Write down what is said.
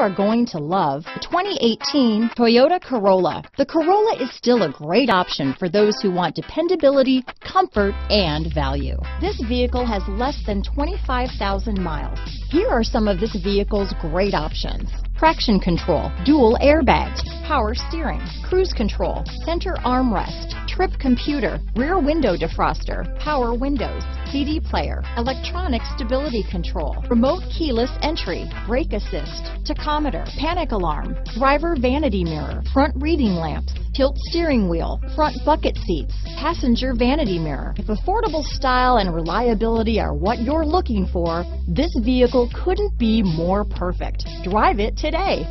are going to love the 2018 Toyota Corolla. The Corolla is still a great option for those who want dependability, comfort, and value. This vehicle has less than 25,000 miles. Here are some of this vehicle's great options. Traction control, dual airbags, power steering, cruise control, center armrest, trip computer, rear window defroster, power windows, CD player, electronic stability control, remote keyless entry, brake assist, tachometer, panic alarm, driver vanity mirror, front reading lamps, tilt steering wheel, front bucket seats, passenger vanity mirror. If affordable style and reliability are what you're looking for, this vehicle couldn't be more perfect. Drive it today.